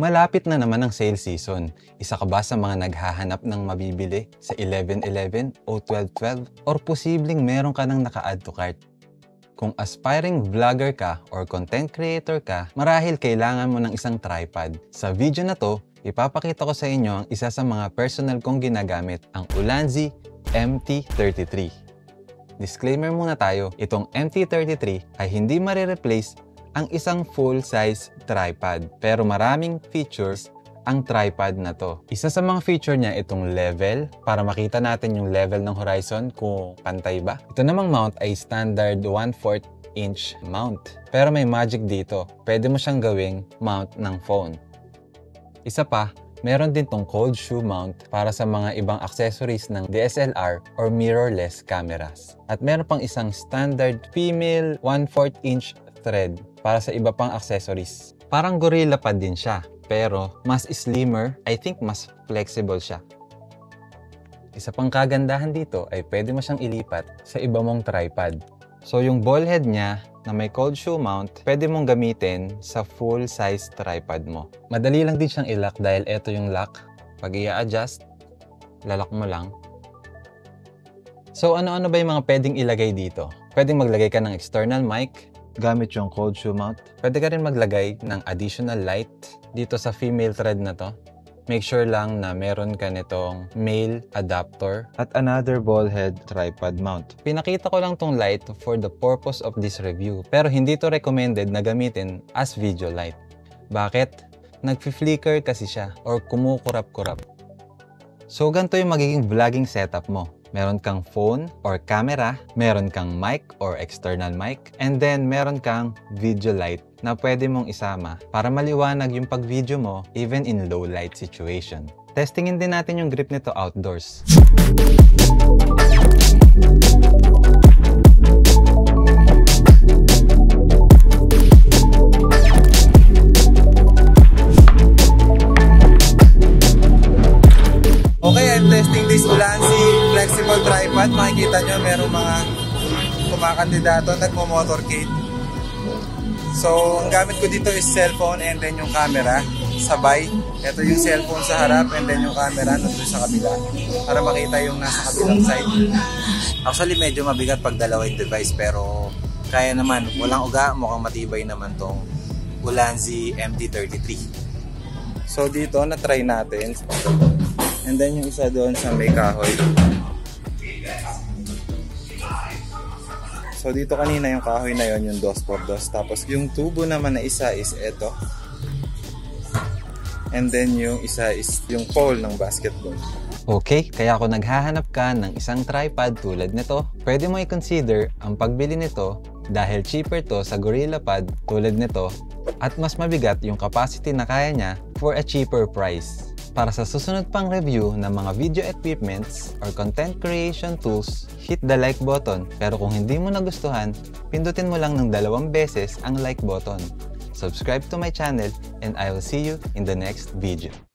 Malapit na naman ang sale season. Isa ka ba sa mga naghahanap ng mabibili sa 11-11 o 12-12 or posibleng meron ka nang naka-add to cart? Kung aspiring vlogger ka or content creator ka, marahil kailangan mo ng isang tripod. Sa video na to, ipapakita ko sa inyo ang isa sa mga personal kong ginagamit, ang Ulanzi MT33. Disclaimer muna tayo, itong MT33 ay hindi marireplace ang isang full-size tripod. Pero maraming features ang tripod na to. Isa sa mga feature niya itong level para makita natin yung level ng horizon kung pantay ba. Ito namang mount ay standard 1/4 inch mount. Pero may magic dito. Pwede mo siyang gawing mount ng phone. Isa pa, meron din tong cold shoe mount para sa mga ibang accessories ng DSLR or mirrorless cameras. At meron pang isang standard female 1/4 inch thread para sa iba pang accessories. Parang gorilla pad din siya, pero mas slimmer, I think mas flexible siya. Isa pang kagandahan dito ay pwede mo siyang ilipat sa iba mong tripod. So yung ball head niya na may cold shoe mount, pwede mong gamitin sa full size tripod mo. Madali lang din siyang ilock dahil ito yung lock. Pag i-adjust, lalak mo lang. So ano-ano ba yung mga pwedeng ilagay dito? Pwedeng maglagay ka ng external mic, gamit yung cold shoe mount. Pwede ka rin maglagay ng additional light dito sa female thread na to. Make sure lang na meron ka nitong male adapter at another ball head tripod mount. Pinakita ko lang tong light for the purpose of this review pero hindi to recommended na gamitin as video light. Bakit? Nagfi-flicker kasi siya or kumukurap-kurap. So ganito yung magiging vlogging setup mo meron kang phone or camera, meron kang mic or external mic, and then meron kang video light na pwede mong isama para maliwanag yung pag-video mo even in low light situation. Testingin din natin yung grip nito outdoors. Okay, I'm testing this Ulanzi flexible tripod. Makikita nyo, merong mga kumakandidato, nagmo-motorcade. So, ang gamit ko dito is cellphone and then yung camera. Sabay. Ito yung cellphone sa harap and then yung camera nandun sa kabila. Para makita yung nasa kabilang side. Actually, medyo mabigat pag dalawa yung device pero kaya naman. Walang uga, mukhang matibay naman tong Ulanzi MT33. So, dito, na-try natin. And then yung isa doon sa may kahoy. So dito kanina yung kahoy na yon yung dos por dos. Tapos yung tubo naman na isa is ito. And then yung isa is yung pole ng basketball. Okay, kaya kung naghahanap ka ng isang tripod tulad nito, pwede mo i-consider ang pagbili nito dahil cheaper to sa Gorilla Pad tulad nito at mas mabigat yung capacity na kaya niya for a cheaper price. Para sa susunod pang review ng mga video equipments or content creation tools, hit the like button. Pero kung hindi mo nagustuhan, pindutin mo lang ng dalawang beses ang like button. Subscribe to my channel and I will see you in the next video.